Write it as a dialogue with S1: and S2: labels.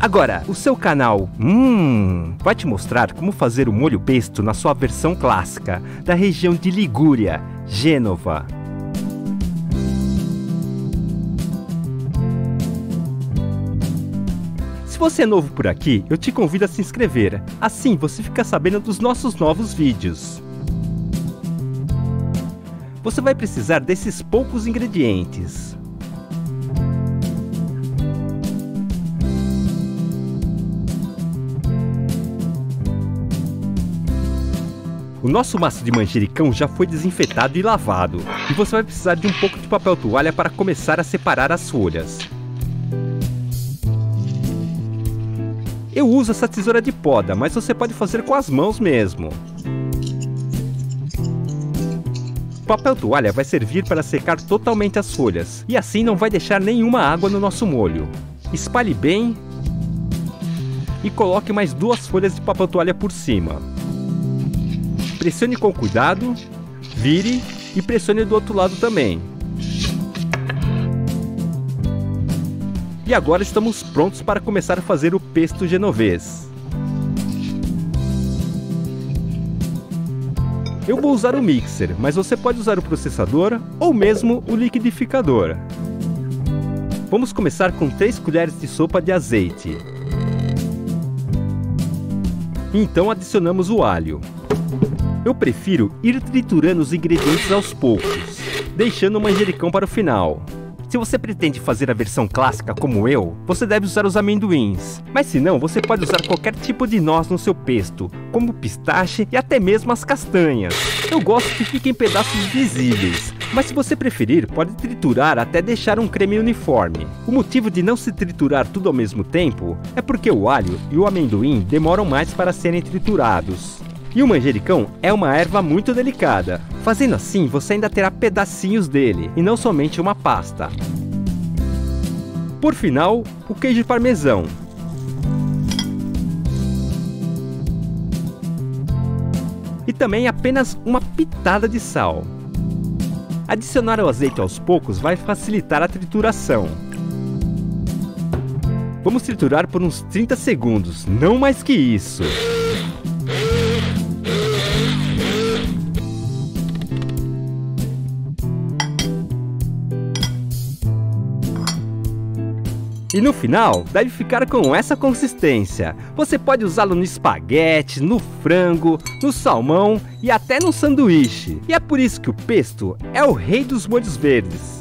S1: Agora, o seu canal Hum vai te mostrar como fazer o molho pesto na sua versão clássica, da região de Ligúria, Gênova. Se você é novo por aqui, eu te convido a se inscrever. Assim você fica sabendo dos nossos novos vídeos. Você vai precisar desses poucos ingredientes. O nosso maço de manjericão já foi desinfetado e lavado, e você vai precisar de um pouco de papel toalha para começar a separar as folhas. Eu uso essa tesoura de poda, mas você pode fazer com as mãos mesmo. O papel toalha vai servir para secar totalmente as folhas, e assim não vai deixar nenhuma água no nosso molho. Espalhe bem e coloque mais duas folhas de papel toalha por cima. Pressione com cuidado, vire e pressione do outro lado também. E agora estamos prontos para começar a fazer o pesto genovês. Eu vou usar o mixer, mas você pode usar o processador ou mesmo o liquidificador. Vamos começar com 3 colheres de sopa de azeite. Então adicionamos o alho. Eu prefiro ir triturando os ingredientes aos poucos, deixando o manjericão para o final. Se você pretende fazer a versão clássica como eu, você deve usar os amendoins. Mas se não, você pode usar qualquer tipo de noz no seu pesto, como pistache e até mesmo as castanhas. Eu gosto que fiquem pedaços visíveis, mas se você preferir, pode triturar até deixar um creme uniforme. O motivo de não se triturar tudo ao mesmo tempo é porque o alho e o amendoim demoram mais para serem triturados. E o manjericão é uma erva muito delicada. Fazendo assim, você ainda terá pedacinhos dele, e não somente uma pasta. Por final, o queijo parmesão. E também apenas uma pitada de sal. Adicionar o azeite aos poucos vai facilitar a trituração. Vamos triturar por uns 30 segundos, não mais que isso. E no final, deve ficar com essa consistência. Você pode usá-lo no espaguete, no frango, no salmão e até no sanduíche. E é por isso que o pesto é o rei dos molhos verdes.